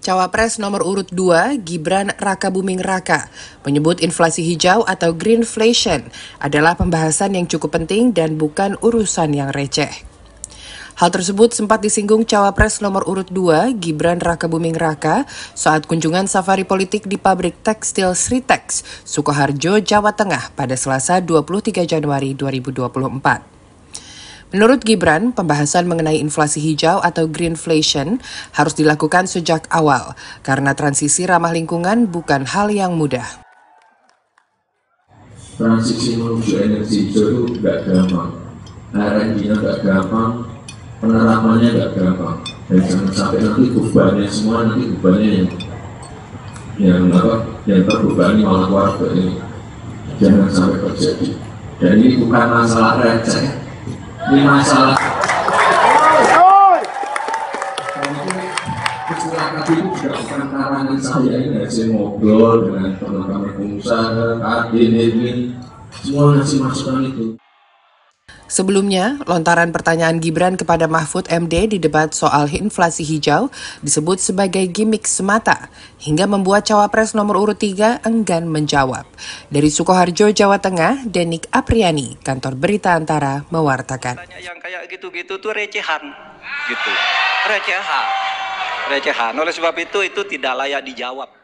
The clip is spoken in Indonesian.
Cawapres nomor urut 2, Gibran Raka Buming Raka, menyebut inflasi hijau atau greenflation adalah pembahasan yang cukup penting dan bukan urusan yang receh. Hal tersebut sempat disinggung Cawapres nomor urut 2, Gibran Raka Buming Raka, saat kunjungan safari politik di pabrik tekstil Sritex, Sukoharjo, Jawa Tengah pada Selasa 23 Januari 2024. Menurut Gibran, pembahasan mengenai inflasi hijau atau greenflation harus dilakukan sejak awal karena transisi ramah lingkungan bukan hal yang mudah. Transisi menuju energi hijau itu nggak gampang, R&D-nya nggak gampang, penerapannya nggak gampang. Dan jangan sampai nanti bebannya semua nanti bebannya yang yang apa yang terbebani malah warga ini jangan sampai terjadi. Dan ini bukan masalah receh, ini masalah itu juga ini ngobrol dengan teman-teman pengusaha, kadin, ini semua ngasih masukan itu. Sebelumnya, lontaran pertanyaan Gibran kepada Mahfud MD di debat soal inflasi hijau disebut sebagai gimmick semata, hingga membuat cawapres nomor urut 3 enggan menjawab. Dari Sukoharjo, Jawa Tengah, Denik Apriani, kantor berita antara, mewartakan. Yang kayak gitu-gitu tuh recehan, gitu. Recehan. Recehan. Oleh sebab itu, itu tidak layak dijawab.